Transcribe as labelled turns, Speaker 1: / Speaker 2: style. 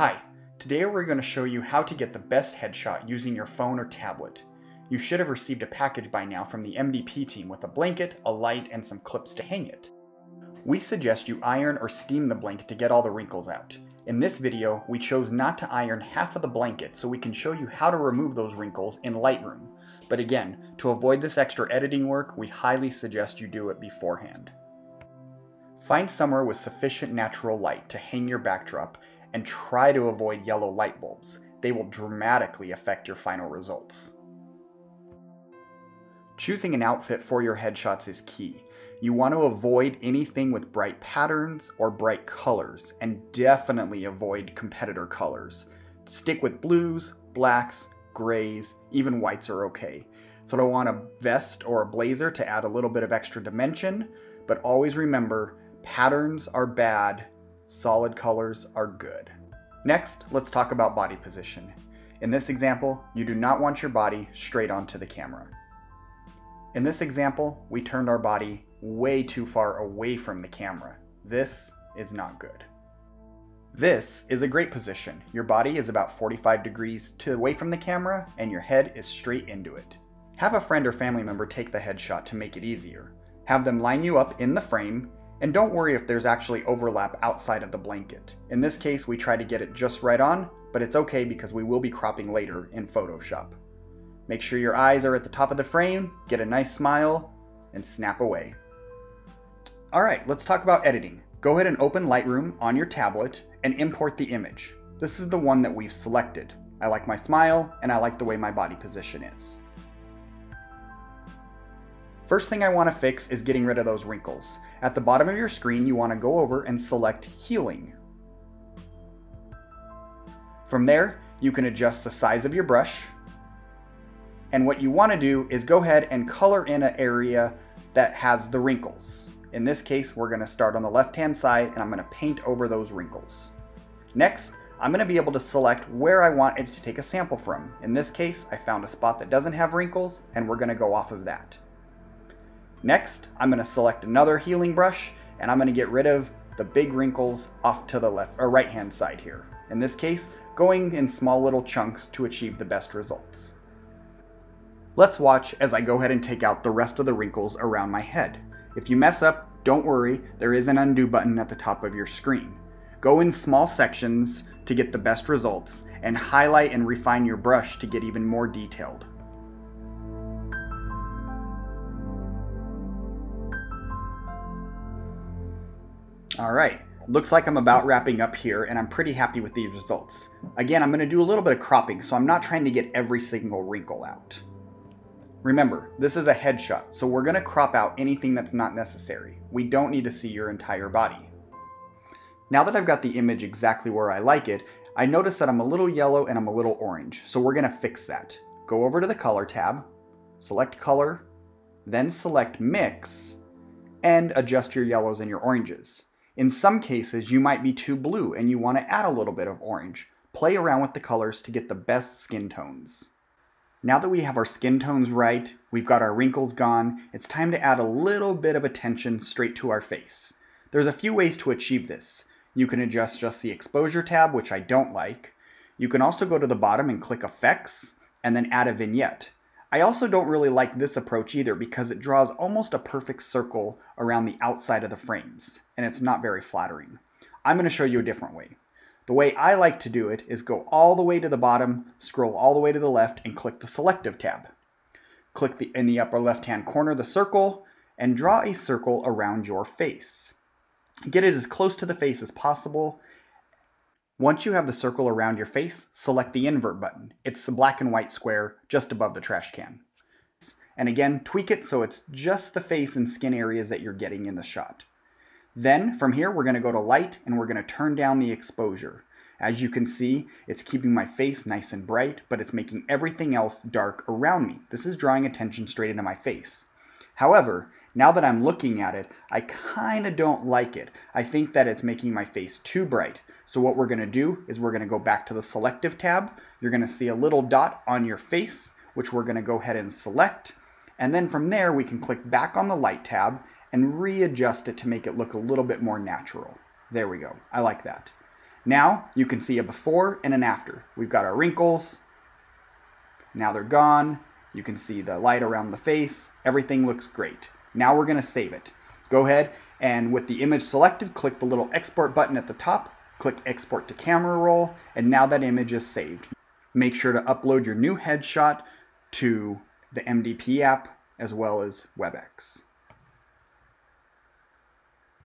Speaker 1: Hi, today we're going to show you how to get the best headshot using your phone or tablet. You should have received a package by now from the MDP team with a blanket, a light, and some clips to hang it. We suggest you iron or steam the blanket to get all the wrinkles out. In this video, we chose not to iron half of the blanket so we can show you how to remove those wrinkles in Lightroom. But again, to avoid this extra editing work, we highly suggest you do it beforehand. Find somewhere with sufficient natural light to hang your backdrop and try to avoid yellow light bulbs. They will dramatically affect your final results. Choosing an outfit for your headshots is key. You want to avoid anything with bright patterns or bright colors, and definitely avoid competitor colors. Stick with blues, blacks, grays, even whites are okay. Throw on a vest or a blazer to add a little bit of extra dimension, but always remember patterns are bad, solid colors are good. Next, let's talk about body position. In this example, you do not want your body straight onto the camera. In this example, we turned our body way too far away from the camera. This is not good. This is a great position. Your body is about 45 degrees to away from the camera and your head is straight into it. Have a friend or family member take the headshot to make it easier. Have them line you up in the frame and don't worry if there's actually overlap outside of the blanket. In this case, we try to get it just right on, but it's okay because we will be cropping later in Photoshop. Make sure your eyes are at the top of the frame, get a nice smile, and snap away. All right, let's talk about editing. Go ahead and open Lightroom on your tablet and import the image. This is the one that we've selected. I like my smile and I like the way my body position is. First thing I want to fix is getting rid of those wrinkles. At the bottom of your screen, you want to go over and select Healing. From there, you can adjust the size of your brush. And what you want to do is go ahead and color in an area that has the wrinkles. In this case, we're going to start on the left-hand side and I'm going to paint over those wrinkles. Next, I'm going to be able to select where I want it to take a sample from. In this case, I found a spot that doesn't have wrinkles and we're going to go off of that. Next, I'm going to select another healing brush and I'm going to get rid of the big wrinkles off to the left or right hand side here. In this case, going in small little chunks to achieve the best results. Let's watch as I go ahead and take out the rest of the wrinkles around my head. If you mess up, don't worry, there is an undo button at the top of your screen. Go in small sections to get the best results and highlight and refine your brush to get even more detailed. All right, looks like I'm about wrapping up here and I'm pretty happy with these results. Again, I'm gonna do a little bit of cropping, so I'm not trying to get every single wrinkle out. Remember, this is a headshot, so we're gonna crop out anything that's not necessary. We don't need to see your entire body. Now that I've got the image exactly where I like it, I notice that I'm a little yellow and I'm a little orange, so we're gonna fix that. Go over to the color tab, select color, then select mix, and adjust your yellows and your oranges. In some cases, you might be too blue and you want to add a little bit of orange. Play around with the colors to get the best skin tones. Now that we have our skin tones right, we've got our wrinkles gone, it's time to add a little bit of attention straight to our face. There's a few ways to achieve this. You can adjust just the exposure tab, which I don't like. You can also go to the bottom and click effects, and then add a vignette. I also don't really like this approach either because it draws almost a perfect circle around the outside of the frames, and it's not very flattering. I'm going to show you a different way. The way I like to do it is go all the way to the bottom, scroll all the way to the left, and click the Selective tab. Click the, in the upper left-hand corner the circle, and draw a circle around your face. Get it as close to the face as possible, once you have the circle around your face, select the invert button. It's the black and white square just above the trash can. And again, tweak it so it's just the face and skin areas that you're getting in the shot. Then from here, we're gonna go to light and we're gonna turn down the exposure. As you can see, it's keeping my face nice and bright, but it's making everything else dark around me. This is drawing attention straight into my face. However, now that I'm looking at it, I kind of don't like it. I think that it's making my face too bright. So what we're going to do is we're going to go back to the selective tab. You're going to see a little dot on your face, which we're going to go ahead and select. And then from there, we can click back on the light tab and readjust it to make it look a little bit more natural. There we go. I like that. Now you can see a before and an after. We've got our wrinkles. Now they're gone. You can see the light around the face. Everything looks great. Now we're going to save it. Go ahead and with the image selected, click the little export button at the top, click export to camera roll, and now that image is saved. Make sure to upload your new headshot to the MDP app as well as WebEx.